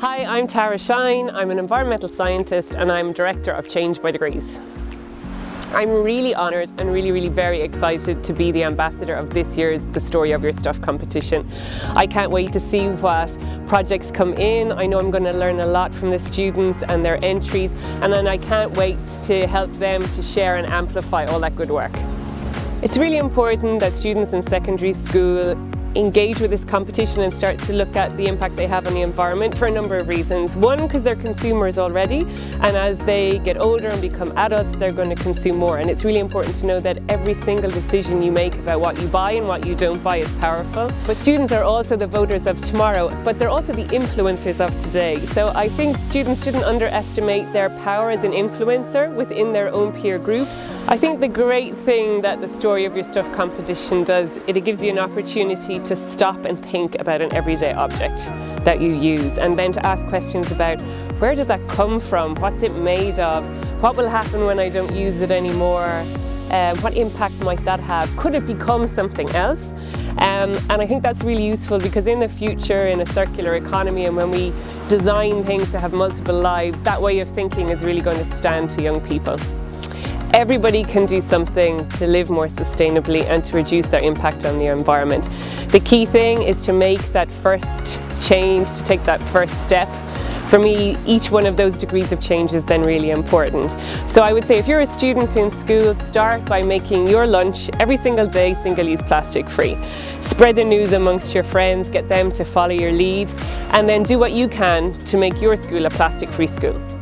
Hi, I'm Tara Shine. I'm an environmental scientist and I'm Director of Change by Degrees. I'm really honoured and really, really very excited to be the ambassador of this year's The Story of Your Stuff competition. I can't wait to see what projects come in. I know I'm going to learn a lot from the students and their entries and then I can't wait to help them to share and amplify all that good work. It's really important that students in secondary school engage with this competition and start to look at the impact they have on the environment for a number of reasons. One, because they're consumers already, and as they get older and become adults, they're going to consume more. And it's really important to know that every single decision you make about what you buy and what you don't buy is powerful. But students are also the voters of tomorrow, but they're also the influencers of today. So I think students shouldn't underestimate their power as an influencer within their own peer group. I think the great thing that the Story of Your Stuff competition does, it gives you an opportunity to stop and think about an everyday object that you use and then to ask questions about where did that come from, what's it made of, what will happen when I don't use it anymore, uh, what impact might that have, could it become something else? Um, and I think that's really useful because in the future, in a circular economy, and when we design things to have multiple lives, that way of thinking is really going to stand to young people. Everybody can do something to live more sustainably and to reduce their impact on the environment. The key thing is to make that first change, to take that first step. For me, each one of those degrees of change is then really important. So I would say if you're a student in school, start by making your lunch every single day single-use plastic free. Spread the news amongst your friends, get them to follow your lead, and then do what you can to make your school a plastic-free school.